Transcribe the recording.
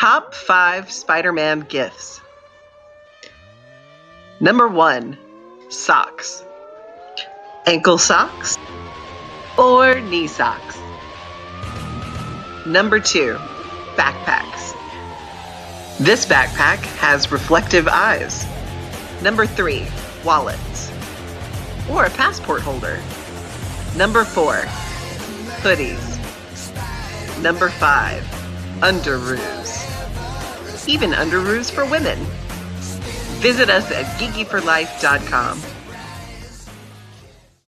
Top five Spider Man gifts. Number one, socks. Ankle socks or knee socks. Number two, backpacks. This backpack has reflective eyes. Number three, wallets or a passport holder. Number four, hoodies. Number five, underoos. Even underoos for women. Visit us at geekyforlife.com.